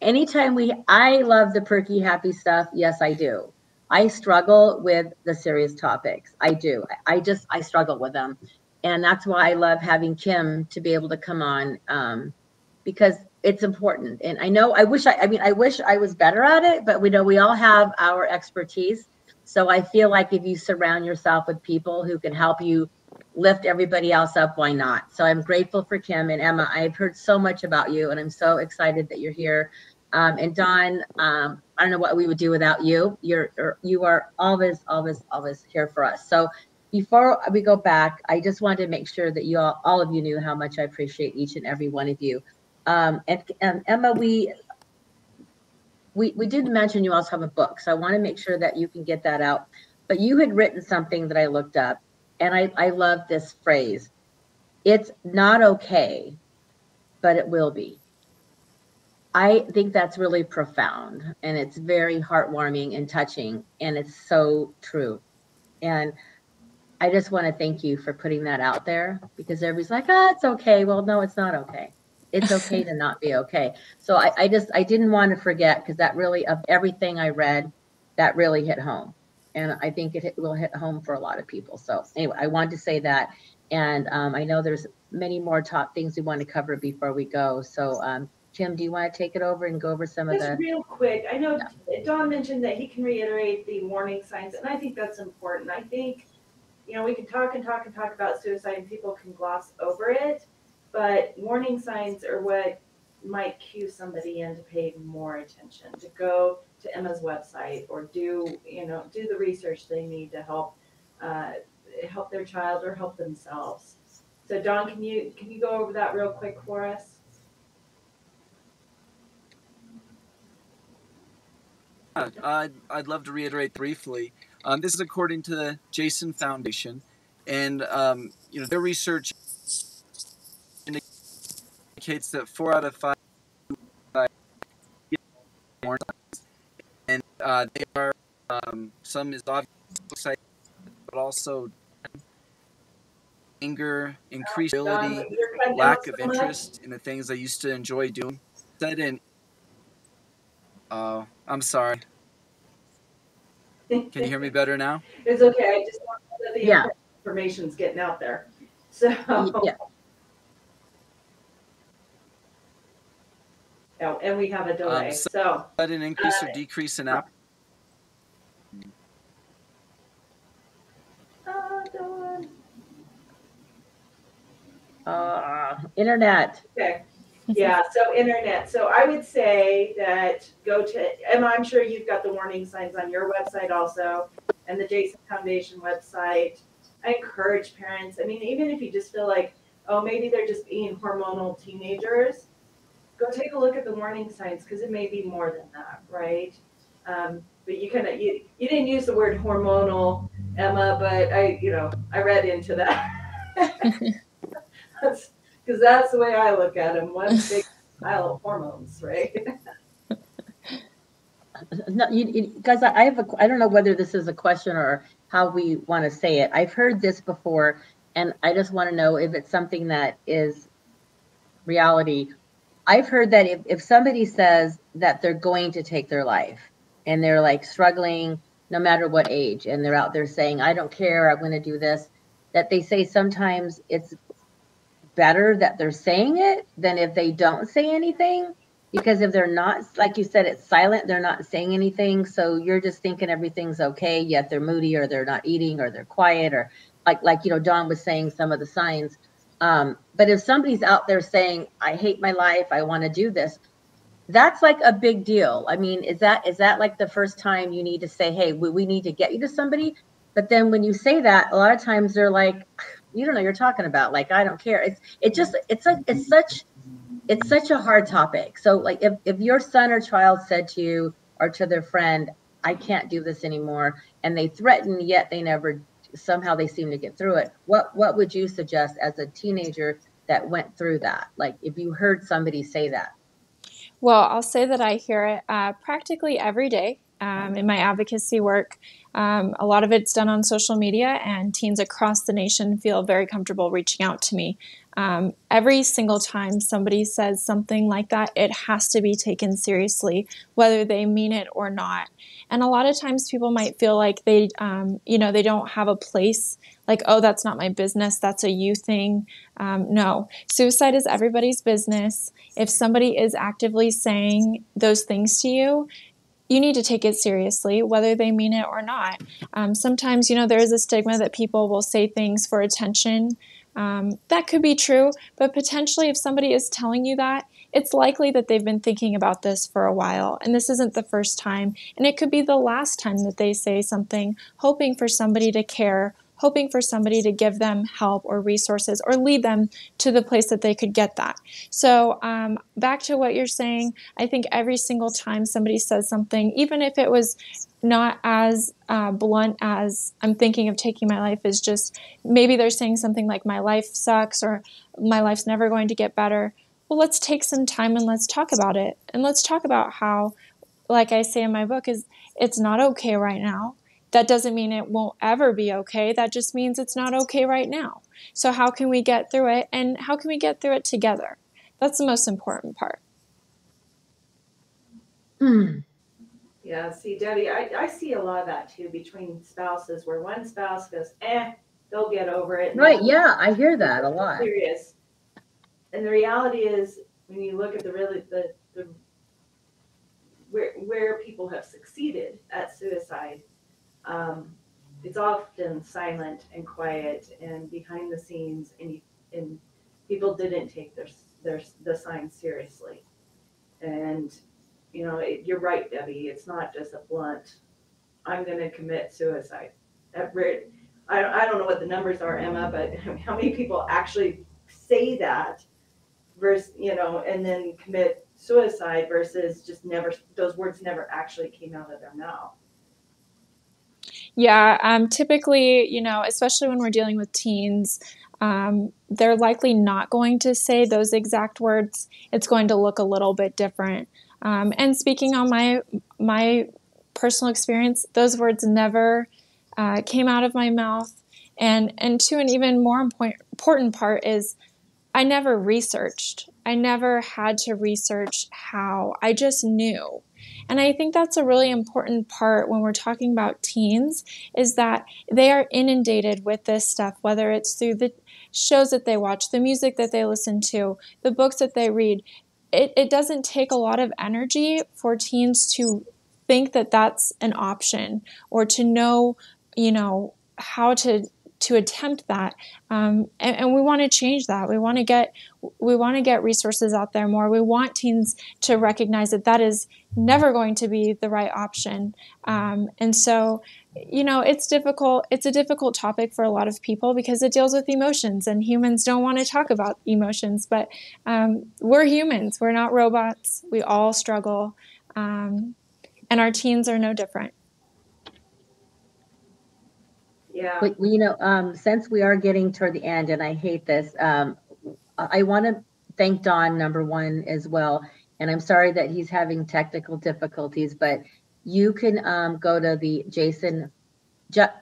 anytime we I love the perky, happy stuff. Yes, I do. I struggle with the serious topics. I do. I just I struggle with them, and that's why I love having Kim to be able to come on um, because it's important. And I know I wish I I mean I wish I was better at it, but we know we all have our expertise. So I feel like if you surround yourself with people who can help you lift everybody else up, why not? So I'm grateful for Kim and Emma. I've heard so much about you, and I'm so excited that you're here. Um, and Don, um, I don't know what we would do without you. You're you're- you are always, always, always here for us. So before we go back, I just wanted to make sure that you all, all of you knew how much I appreciate each and every one of you. Um, and, and Emma, we we we did mention you also have a book, so I want to make sure that you can get that out. But you had written something that I looked up, and I I love this phrase. It's not okay, but it will be. I think that's really profound and it's very heartwarming and touching and it's so true. And I just want to thank you for putting that out there because everybody's like, ah, it's okay. Well, no, it's not okay. It's okay to not be okay. So I, I just, I didn't want to forget because that really, of everything I read, that really hit home. And I think it hit, will hit home for a lot of people. So anyway, I wanted to say that. And um, I know there's many more top things we want to cover before we go. So um, Kim, do you want to take it over and go over some of that? Just the? real quick, I know Don mentioned that he can reiterate the warning signs, and I think that's important. I think, you know, we can talk and talk and talk about suicide and people can gloss over it, but warning signs are what might cue somebody in to pay more attention, to go to Emma's website or do, you know, do the research they need to help, uh, help their child or help themselves. So Don, can you, can you go over that real quick for us? I'd, I'd love to reiterate briefly. Um, this is according to the Jason Foundation, and um, you know their research indicates that four out of five and uh, they are um, some is obviously but also anger, increased ability, lack of interest in the things I used to enjoy doing. Said in Oh, I'm sorry. Can you hear me better now? It's okay, I just want to know the Yeah. information's getting out there. So Yeah. And we have a delay. Um, so an increase uh, or decrease in app. uh, Don. Uh, internet. Okay. Yeah, so internet. So I would say that go to, and I'm sure you've got the warning signs on your website also, and the Jason Foundation website. I encourage parents, I mean, even if you just feel like, oh, maybe they're just being hormonal teenagers, go take a look at the warning signs because it may be more than that, right? Um, but you kind of, you, you didn't use the word hormonal, Emma, but I, you know, I read into that. because that's the way I look at them. One big pile of hormones, right? No, you, you, guys, I have a, I don't know whether this is a question or how we want to say it. I've heard this before, and I just want to know if it's something that is reality. I've heard that if, if somebody says that they're going to take their life and they're like struggling no matter what age, and they're out there saying, I don't care, I'm going to do this, that they say sometimes it's better that they're saying it than if they don't say anything because if they're not like you said it's silent they're not saying anything so you're just thinking everything's okay yet they're moody or they're not eating or they're quiet or like like you know don was saying some of the signs um, but if somebody's out there saying i hate my life i want to do this that's like a big deal. I mean is that is that like the first time you need to say hey we, we need to get you to somebody? But then when you say that a lot of times they're like you don't know you're talking about like i don't care. It's it just it's like it's such it's such a hard topic. So like if, if your son or child said to you or to their friend i can't do this anymore and they threaten yet they never somehow they seem to get through it. What what would you suggest as a teenager that went through that? Like if you heard somebody say that. Well, I'll say that I hear it uh, practically every day um, in my advocacy work. Um, a lot of it's done on social media, and teens across the nation feel very comfortable reaching out to me. Um, every single time somebody says something like that, it has to be taken seriously, whether they mean it or not. And a lot of times people might feel like they, um, you know, they don't have a place, like, oh, that's not my business, that's a you thing. Um, no, suicide is everybody's business. If somebody is actively saying those things to you, you need to take it seriously, whether they mean it or not. Um, sometimes, you know, there is a stigma that people will say things for attention. Um, that could be true, but potentially, if somebody is telling you that, it's likely that they've been thinking about this for a while, and this isn't the first time, and it could be the last time that they say something, hoping for somebody to care, hoping for somebody to give them help or resources or lead them to the place that they could get that. So, um, back to what you're saying, I think every single time somebody says something, even if it was not as uh, blunt as I'm thinking of taking my life, is just maybe they're saying something like, my life sucks or my life's never going to get better. Well, let's take some time and let's talk about it. And let's talk about how, like I say in my book, is it's not okay right now that doesn't mean it won't ever be okay. That just means it's not okay right now. So, how can we get through it? And how can we get through it together? That's the most important part. Yeah, see, Debbie, I, I see a lot of that too between spouses where one spouse goes, eh, they'll get over it. right the yeah i hear that a lot serious. And the reality is, when you look at the really the, the where where people have succeeded at suicide, um, it's often silent and quiet and behind the scenes, and and people didn't take their their the signs seriously. And you know, it, you're right, Debbie. It's not just a blunt. I'm going to commit suicide. I, I don't know what the numbers are, Emma, but how many people actually say that versus, you know, and then commit suicide versus just never, those words never actually came out of their mouth. Yeah, um, typically, you know, especially when we're dealing with teens, um, they're likely not going to say those exact words. It's going to look a little bit different. Um, and speaking on my my personal experience, those words never uh, came out of my mouth. And and to an even more important part is I never researched. I never had to research how. I just knew. And I think that's a really important part when we're talking about teens is that they are inundated with this stuff, whether it's through the shows that they watch, the music that they listen to, the books that they read. It, it doesn't take a lot of energy for teens to think that that's an option or to know, you know, how to to attempt that um, and, and, we want to change that. We want to get we want to get resources out there more. We want teens to recognize that that is never going to be the right option. Um, and so you know it's difficult it's a difficult topic for a lot of people because it deals with emotions and humans don't want to talk about emotions but um, we're humans. We're not robots. We all struggle um, and our teens are no different yeah. But you know um, since we are getting toward the end and i hate this um, i want to thank don number one as well. And i'm sorry that he's having technical difficulties but you can um, go to the jason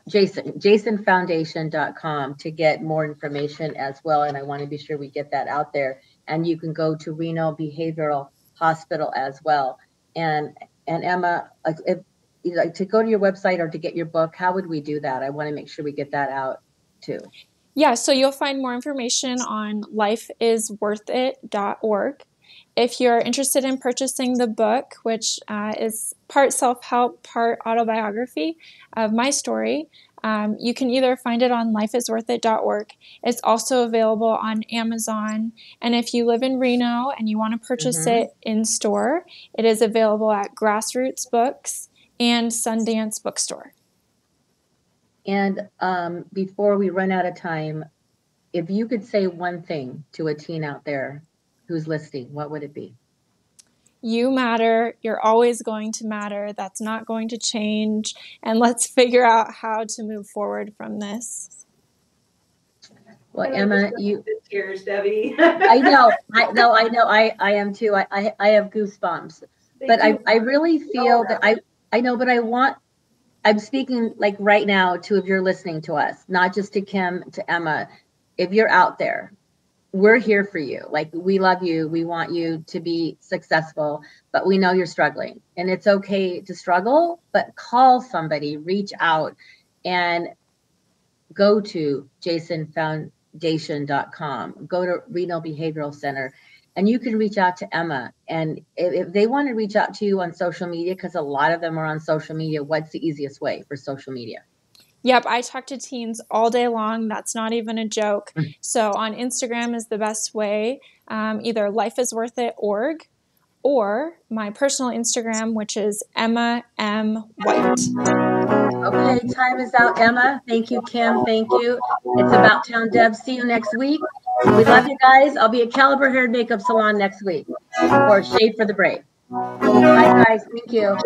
jason jasonfoundation.com to get more information as well and i want to be sure we get that out there. And you can go to reno behavioral hospital as well. And and emma if like to go to your website or to get your book how would we do that i want to make sure we get that out too yeah so you'll find more information on lifeisworthit.org if you're interested in purchasing the book, which uh, is part self help, part autobiography of my story, um, you can either find it on lifeisworthit.org. It's also available on Amazon. And if you live in Reno and you want to purchase mm-hmm. it in store, it is available at Grassroots Books and Sundance Bookstore. And um, before we run out of time, if you could say one thing to a teen out there who's listening, what would it be? You matter. You're always going to matter. That's not going to change. And let's figure out how to move forward from this. Well, Emma, you tears, Debbie. I know. I know. I know. I I am too. I I, I have goosebumps. but I I really feel that I I know. But I want. I'm speaking like right now to if you're listening to us, not just to Kim, to Emma. If you're out there, we're here for you. Like we love you. We want you to be successful, but we know you're struggling. And it's okay to struggle, but call somebody, reach out and go to jasonfoundation.com, go to Reno Behavioral Center, and you can reach out to Emma. And if, if they want to reach out to you on social media, because a lot of them are on social media, what's the easiest way for social media? Yep, I talk to teens all day long. That's not even a joke. Mm. so on Instagram is the best way, um, either lifeisworthit.org or my personal Instagram, which is Emma M. White. Okay, time is out, Emma. Thank you, Kim. Thank you. It's About Town Deb. See you next week. We love you guys. I'll be at Caliber Hair and Makeup Salon next week or Shave for the Brave. Bye, guys. Thank you.